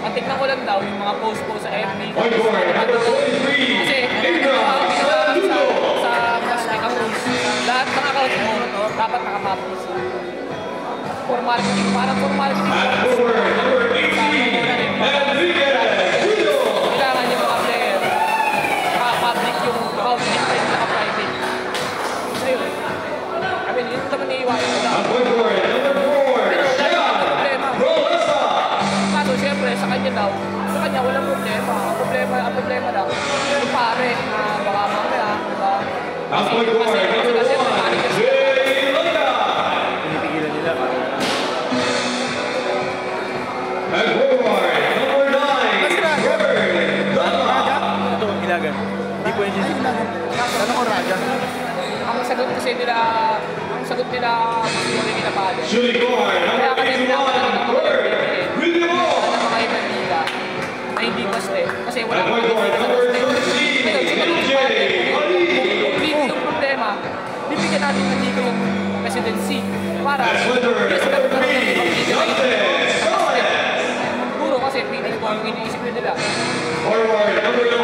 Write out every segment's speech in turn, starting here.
Ang tignan ko lang daw yung mga post po sa FB. Kasi sa mas account, lahat ng account mo dapat nakamapost. For marketing, para for marketing. At number 18, Enriquez! Ilagan. Hindi po engineer. Tanong ko Raja. Ang sagot kasi nila, ang sagot nila, ang muli nila pa. Kaya kasi nila ako ng mga Ano mga ibang na hindi paste. Kasi wala ko hindi sa paste. Problema. Bibigyan natin ng Diego presidency para. Puro kasi pinili ko ang iniisip nila. Forward, number 11.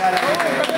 あれあれ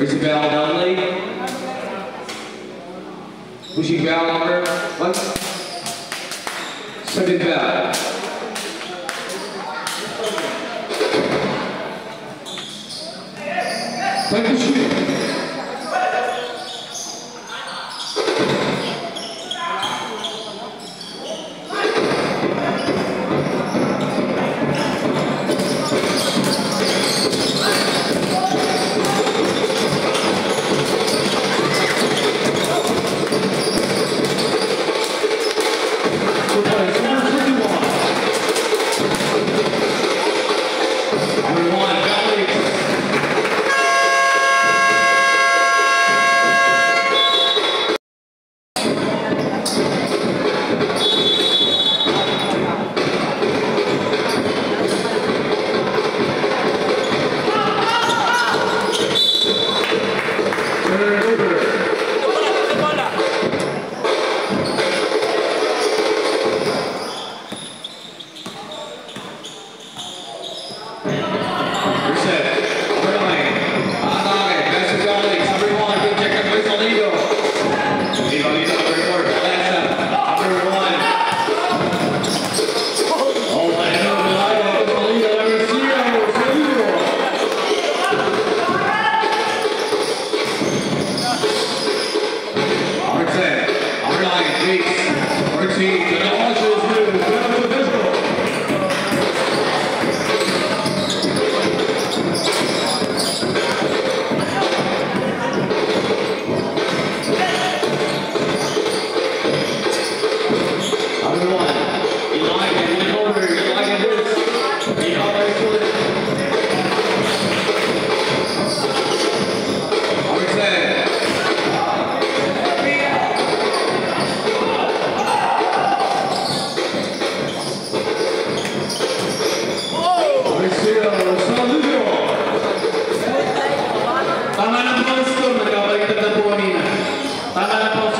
Isabel Dudley. Pushing bell number one. Seven bell. Thank you. Carlos